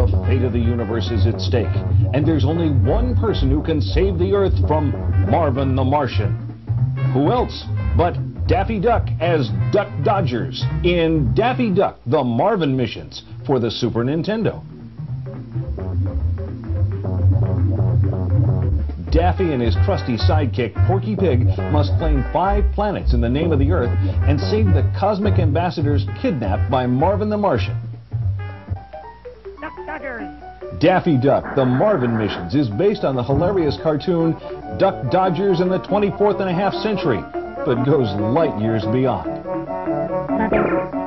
The fate of the universe is at stake, and there's only one person who can save the Earth from Marvin the Martian. Who else but Daffy Duck as Duck Dodgers in Daffy Duck, The Marvin Missions for the Super Nintendo. Daffy and his trusty sidekick, Porky Pig, must claim five planets in the name of the Earth and save the cosmic ambassadors kidnapped by Marvin the Martian. Daffy Duck, The Marvin Missions, is based on the hilarious cartoon Duck Dodgers in the 24th and a half century, but goes light years beyond.